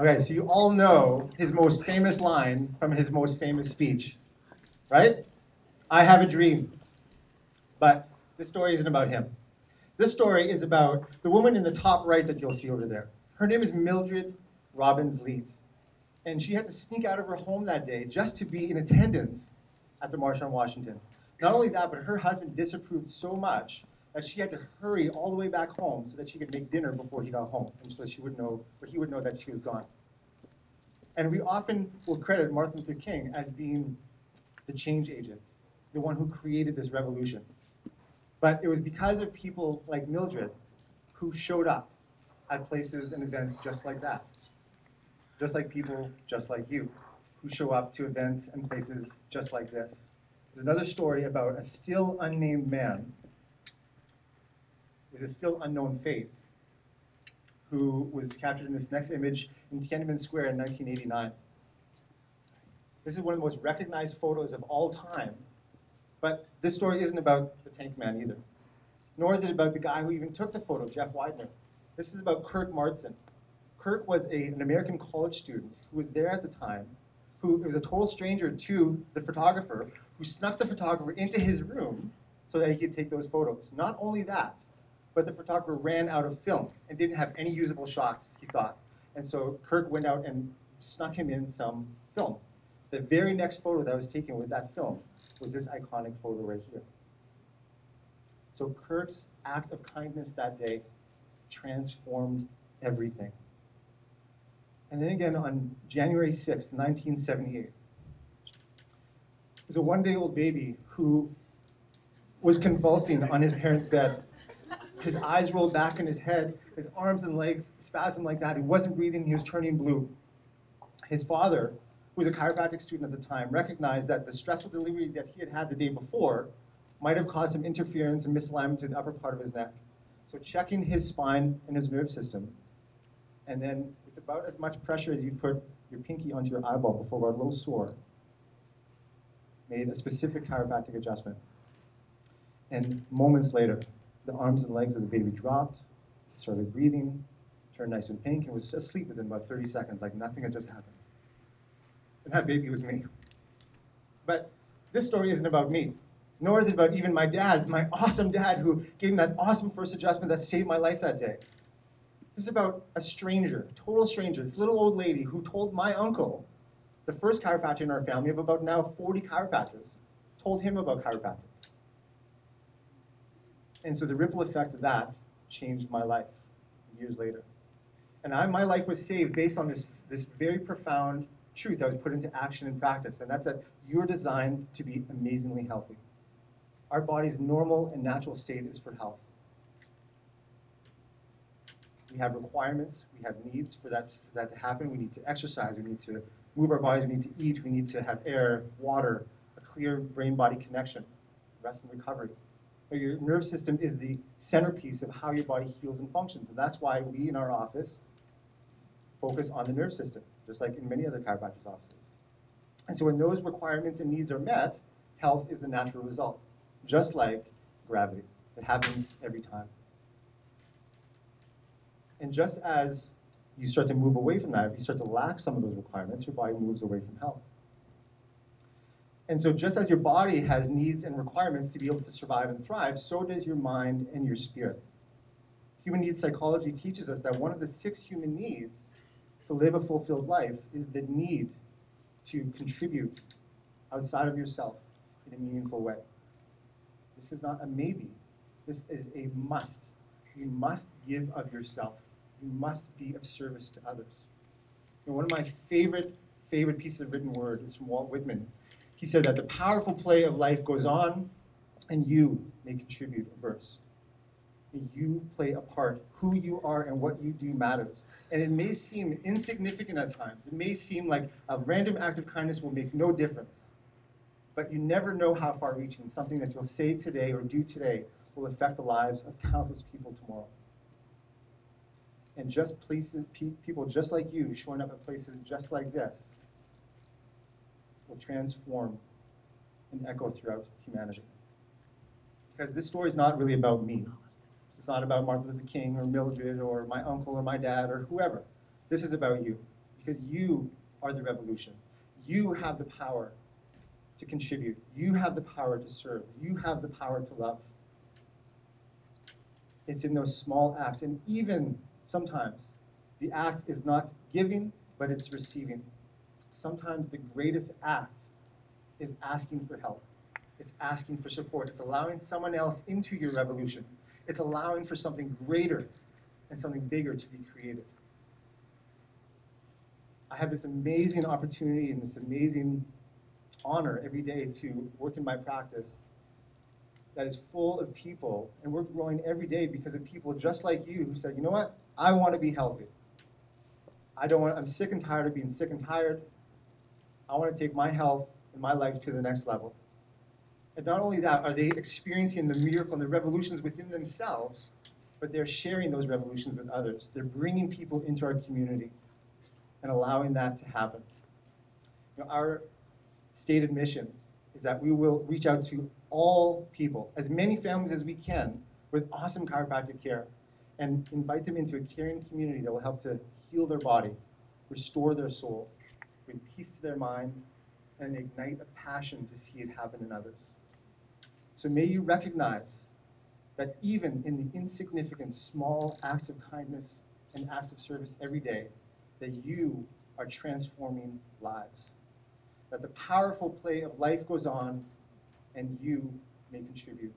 Okay, so you all know his most famous line from his most famous speech, right? I have a dream. But this story isn't about him. This story is about the woman in the top right that you'll see over there. Her name is Mildred Robbins Leet. And she had to sneak out of her home that day just to be in attendance at the March on Washington. Not only that, but her husband disapproved so much that she had to hurry all the way back home so that she could make dinner before he got home, and so she would know, or he would know that she was gone. And we often will credit Martin Luther King as being the change agent, the one who created this revolution. But it was because of people like Mildred who showed up at places and events just like that. Just like people just like you who show up to events and places just like this. There's another story about a still unnamed man with a still unknown fate who was captured in this next image in Tiananmen Square in 1989. This is one of the most recognized photos of all time, but this story isn't about the tank man either. Nor is it about the guy who even took the photo, Jeff Widener. This is about Kirk Martsen. Kirk was a, an American college student who was there at the time, who was a total stranger to the photographer, who snuck the photographer into his room so that he could take those photos. Not only that, but the photographer ran out of film and didn't have any usable shots, he thought. And so Kirk went out and snuck him in some film. The very next photo that was taken with that film was this iconic photo right here. So Kirk's act of kindness that day transformed everything. And then again on January 6th, 1978, there's a one day old baby who was convulsing on his parents' bed. His eyes rolled back in his head, his arms and legs spasmed like that. He wasn't breathing, he was turning blue. His father, who was a chiropractic student at the time, recognized that the stressful delivery that he had had the day before might have caused some interference and misalignment to the upper part of his neck. So checking his spine and his nerve system, and then with about as much pressure as you'd put your pinky onto your eyeball before got a little sore, made a specific chiropractic adjustment. And moments later, the arms and legs of the baby dropped, started breathing, turned nice and pink, and was asleep within about 30 seconds, like nothing had just happened. And that baby was me. But this story isn't about me, nor is it about even my dad, my awesome dad who gave me that awesome first adjustment that saved my life that day. This is about a stranger, a total stranger, this little old lady who told my uncle, the first chiropractor in our family of about now 40 chiropractors, told him about chiropractic. And so the ripple effect of that changed my life years later. And I, my life was saved based on this, this very profound truth that was put into action and practice, and that's that you're designed to be amazingly healthy. Our body's normal and natural state is for health. We have requirements, we have needs for that, for that to happen. We need to exercise, we need to move our bodies, we need to eat, we need to have air, water, a clear brain body connection, rest and recovery. Your nerve system is the centerpiece of how your body heals and functions. And that's why we in our office focus on the nerve system, just like in many other chiropractors' offices. And so when those requirements and needs are met, health is the natural result, just like gravity. It happens every time. And just as you start to move away from that, if you start to lack some of those requirements, your body moves away from health. And so just as your body has needs and requirements to be able to survive and thrive, so does your mind and your spirit. Human needs psychology teaches us that one of the six human needs to live a fulfilled life is the need to contribute outside of yourself in a meaningful way. This is not a maybe. This is a must. You must give of yourself. You must be of service to others. And one of my favorite, favorite pieces of written word is from Walt Whitman. He said that the powerful play of life goes on, and you may contribute a verse. You play a part. Who you are and what you do matters. And it may seem insignificant at times. It may seem like a random act of kindness will make no difference. But you never know how far reaching something that you'll say today or do today will affect the lives of countless people tomorrow. And just places, people just like you showing up at places just like this will transform and echo throughout humanity. Because this story is not really about me. It's not about Martin Luther King or Mildred or my uncle or my dad or whoever. This is about you. because you are the revolution. You have the power to contribute. You have the power to serve. You have the power to love. It's in those small acts. And even sometimes, the act is not giving, but it's receiving. Sometimes the greatest act is asking for help. It's asking for support. It's allowing someone else into your revolution. It's allowing for something greater and something bigger to be created. I have this amazing opportunity and this amazing honor every day to work in my practice that is full of people, and we're growing every day because of people just like you who said, you know what, I want to be healthy. I don't want, I'm sick and tired of being sick and tired. I want to take my health and my life to the next level. And not only that, are they experiencing the miracle and the revolutions within themselves, but they're sharing those revolutions with others. They're bringing people into our community and allowing that to happen. You know, our stated mission is that we will reach out to all people, as many families as we can, with awesome chiropractic care, and invite them into a caring community that will help to heal their body, restore their soul, bring peace to their mind, and ignite a passion to see it happen in others. So may you recognize that even in the insignificant small acts of kindness and acts of service every day, that you are transforming lives. That the powerful play of life goes on and you may contribute